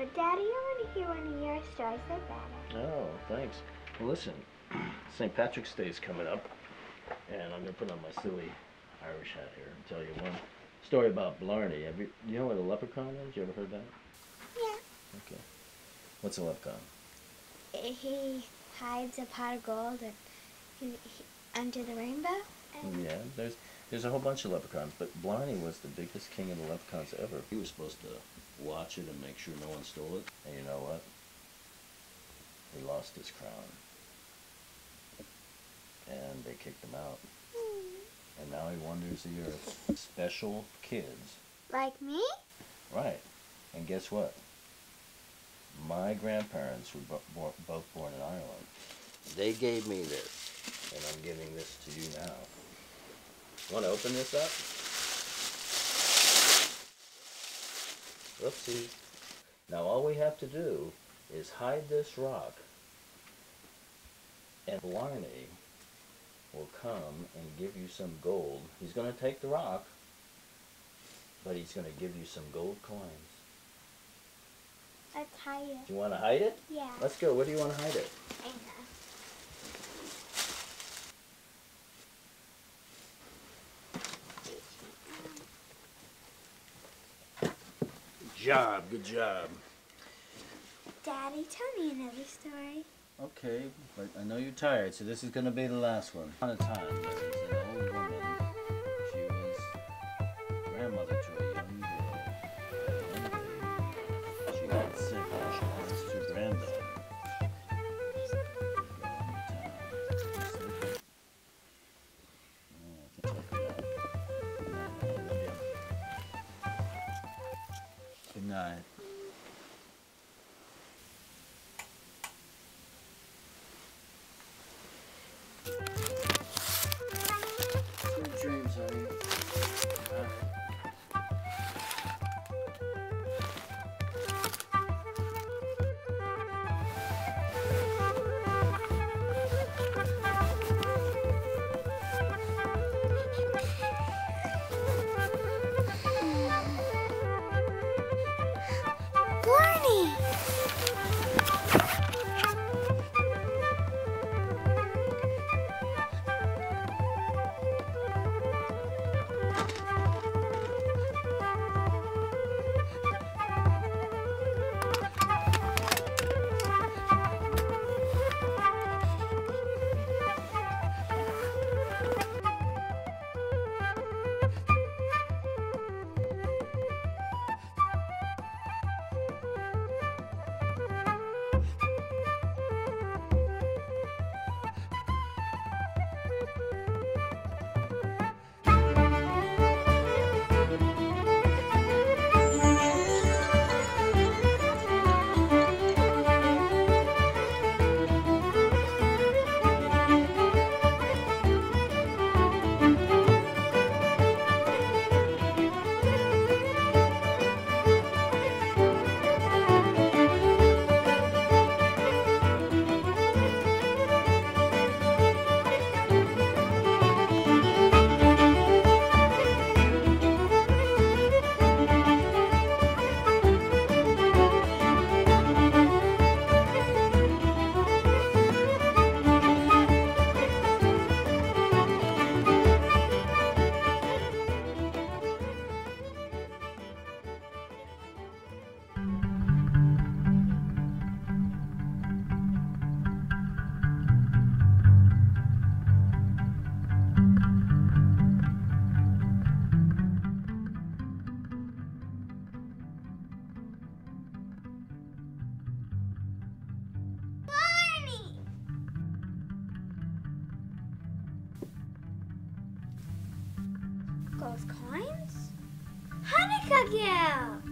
but Daddy, I want to hear one of your stories. They're better. Oh, thanks. Well, listen, St. Patrick's Day is coming up, and I'm gonna put on my silly Irish hat here and tell you one story about Blarney. Have you, you know what a leprechaun is? You ever heard that? Yeah. Okay. What's a leprechaun? He hides a pot of gold and he, he, under the rainbow. And Yeah, there's there's a whole bunch of leprechauns, but Blarney was the biggest king of the leprechauns ever. He was supposed to watch it and make sure no one stole it. And you know what? He lost his crown. And they kicked him out. And now he wanders the earth. Special kids. Like me? Right. And guess what? My grandparents were bo- bo- both born in Ireland. They gave me this, and I'm giving this to you now. Want to open this up? Oopsie. Now all we have to do is hide this rock, and Blarney will come and give you some gold. He's going to take the rock, but he's going to give you some gold coins. Let's hide it. You want to hide it? Yeah. Let's go. Where do you want to hide it? Job. Good job. Daddy, tell me another story. Okay, but I know you're tired, so this is gonna be the last one. On a time, night. Barney! Gold coins? Hanukkah gift!